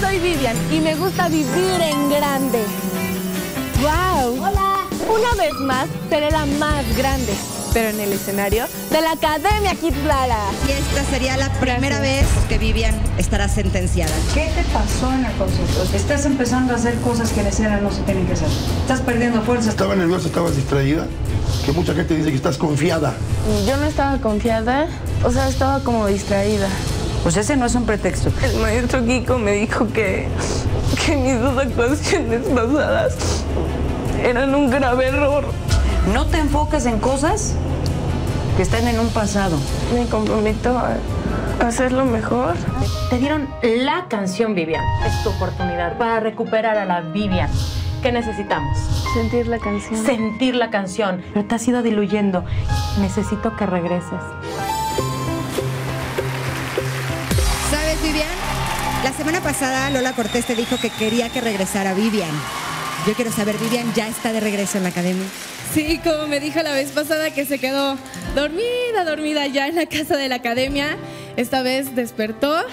Soy Vivian y me gusta vivir en grande. ¡Wow! Hola. Una vez más, seré la más grande, pero en el escenario de la Academia Kids Lara. Y esta sería la primera vez que Vivian estará sentenciada. ¿Qué te pasó en la consulta? Estás empezando a hacer cosas que en escena no se tienen que hacer. Estás perdiendo fuerza. Estaba nerviosa, estabas distraída. Que mucha gente dice que estás confiada. Yo no estaba confiada, o sea, estaba como distraída. Pues ese no es un pretexto. El maestro Kiko me dijo que, que mis dos actuaciones pasadas eran un grave error. No te enfoques en cosas que están en un pasado. Me comprometo a hacerlo mejor. Te dieron la canción Vivian. Es tu oportunidad para recuperar a la Vivian. ¿Qué necesitamos? Sentir la canción. Sentir la canción. Pero te has ido diluyendo. Necesito que regreses. La semana pasada Lola Cortés te dijo que quería que regresara Vivian. Yo quiero saber, Vivian, ¿ya está de regreso en la academia? Sí, como me dijo la vez pasada que se quedó dormida, dormida ya en la casa de la academia, esta vez despertó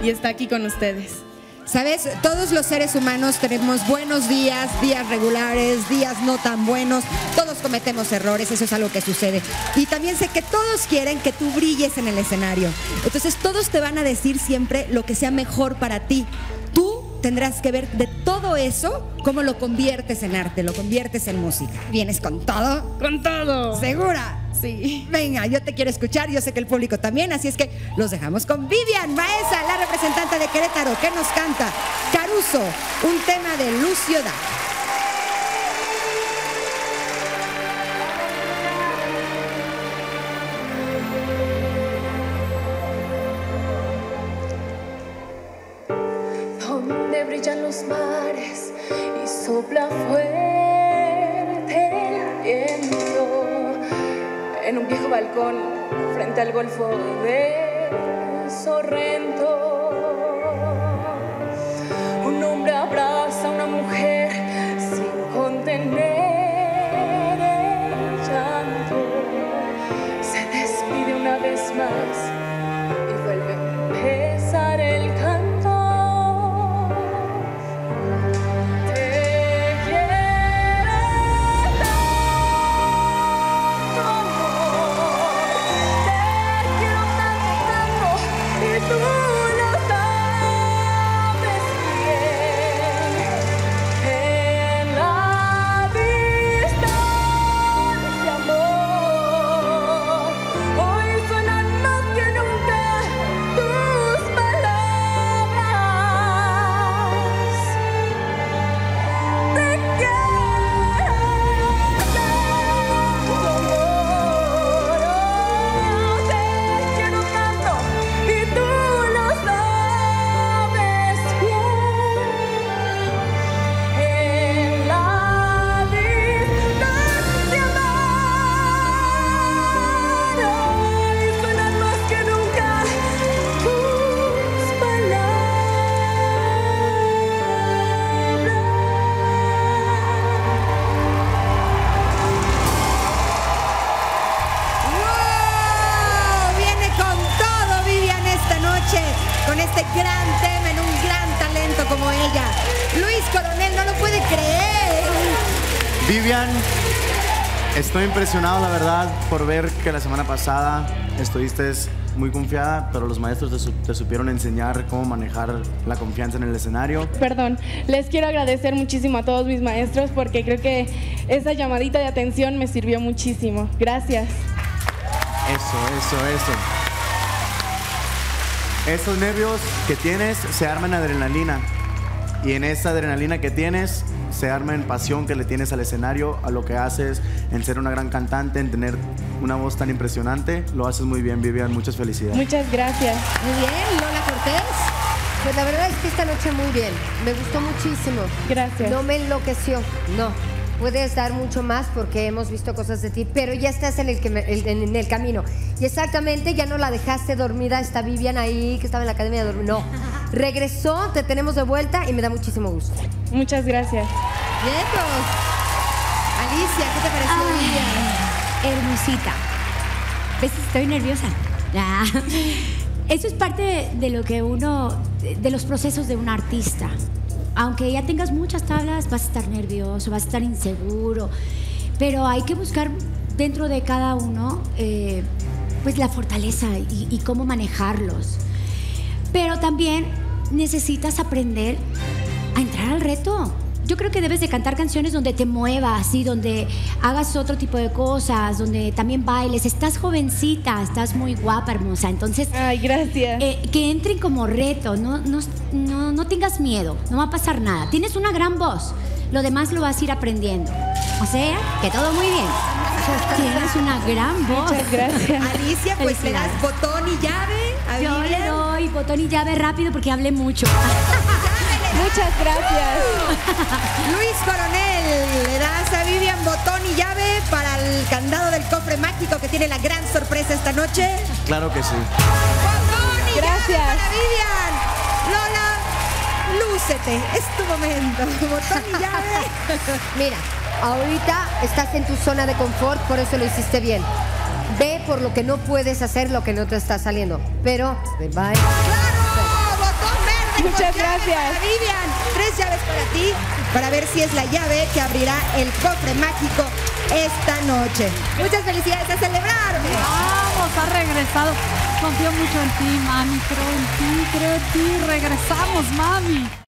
y está aquí con ustedes. Sabes, todos los seres humanos tenemos buenos días, días regulares, días no tan buenos, todos cometemos errores, eso es algo que sucede. Y también sé que todos quieren que tú brilles en el escenario. Entonces todos te van a decir siempre lo que sea mejor para ti. Tú tendrás que ver de todo eso cómo lo conviertes en arte, lo conviertes en música. ¿Vienes con todo? ¡Con todo! ¿Segura? Sí. Venga, yo te quiero escuchar, yo sé que el público también, así es que los dejamos con Vivian Maesa, la representante de Querétaro, que nos canta Caruso, un tema de Lucio Da. donde brillan los mares y sopla fuerte viejo balcón frente al golfo de Sorrento. Con este gran tema en un gran talento como ella. Luis Coronel no lo puede creer. Vivian, estoy impresionado, la verdad, por ver que la semana pasada estuviste muy confiada, pero los maestros te, su- te supieron enseñar cómo manejar la confianza en el escenario. Perdón, les quiero agradecer muchísimo a todos mis maestros porque creo que esa llamadita de atención me sirvió muchísimo. Gracias. Eso, eso, eso. Esos nervios que tienes se arman adrenalina. Y en esa adrenalina que tienes se arma en pasión que le tienes al escenario, a lo que haces, en ser una gran cantante, en tener una voz tan impresionante. Lo haces muy bien, Vivian. Muchas felicidades. Muchas gracias. Muy bien, Lola Cortés. Pues la verdad es que esta noche muy bien. Me gustó muchísimo. Gracias. No me enloqueció. No. Puedes dar mucho más porque hemos visto cosas de ti, pero ya estás en el, que me- el- en el camino. Y exactamente, ya no la dejaste dormida, está Vivian ahí, que estaba en la academia de dormir. No. Regresó, te tenemos de vuelta y me da muchísimo gusto. Muchas gracias. Vientos. Alicia, ¿qué te pareció Vivian? Hermosita. ¿Ves? Estoy nerviosa. Ah. Eso es parte de, de lo que uno de- de los procesos de un artista. Aunque ya tengas muchas tablas, vas a estar nervioso, vas a estar inseguro, pero hay que buscar dentro de cada uno eh, pues la fortaleza y, y cómo manejarlos. Pero también necesitas aprender a entrar al reto. Yo creo que debes de cantar canciones donde te muevas y donde hagas otro tipo de cosas, donde también bailes. Estás jovencita, estás muy guapa, hermosa. Entonces, Ay, gracias. eh, que entren como reto, no, no, no, no tengas miedo, no va a pasar nada. Tienes una gran voz, lo demás lo vas a ir aprendiendo. O sea, que todo muy bien. Tienes una gran voz. Muchas gracias. Alicia, pues le das botón y llave a Yo le doy botón y llave rápido porque hablé mucho. Muchas gracias. Luis Coronel, le das a Vivian botón y llave para el candado del cofre mágico que tiene la gran sorpresa esta noche. Claro que sí. Botón y Gracias. llave para Vivian. Lola, lúcete, es tu momento. Botón y llave. Mira, ahorita estás en tu zona de confort, por eso lo hiciste bien. Ve por lo que no puedes hacer, lo que no te está saliendo. Pero, bye. Muchas gracias. Vivian, tres llaves para ti, para ver si es la llave que abrirá el cofre mágico esta noche. Muchas felicidades a celebrar. Vamos, ha regresado. Confío mucho en ti, mami. Creo en ti, creo en ti. Regresamos, mami.